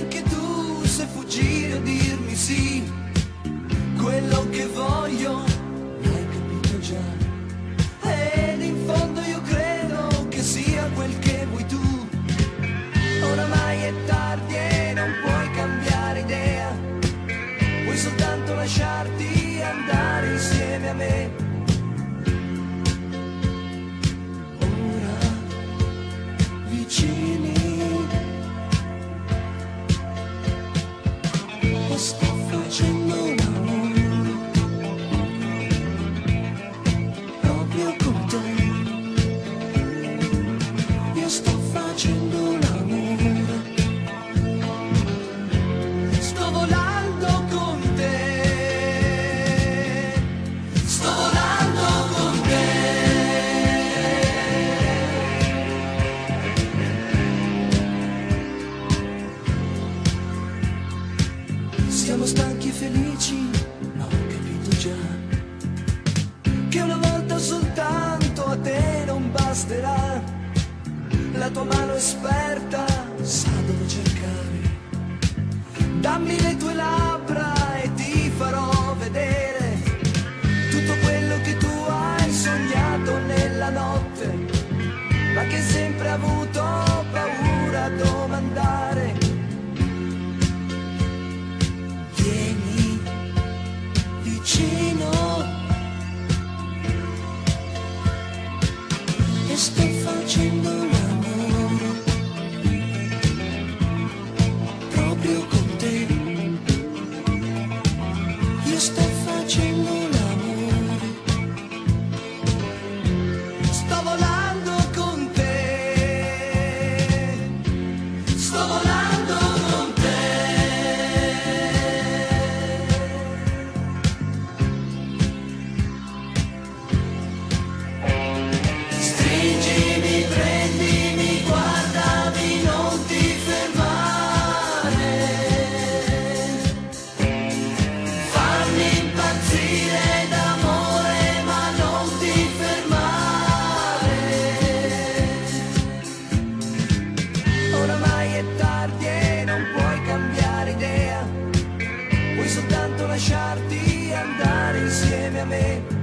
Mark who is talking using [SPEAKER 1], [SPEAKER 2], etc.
[SPEAKER 1] anche tu se fuggire o dirmi sì, quello che voglio siamo stanchi e felici, ma ho capito già che una volta soltanto a te non basterà. La tua mano esperta sa dove cercare. Dammi le tue watching soltanto lasciarti andare insieme a me.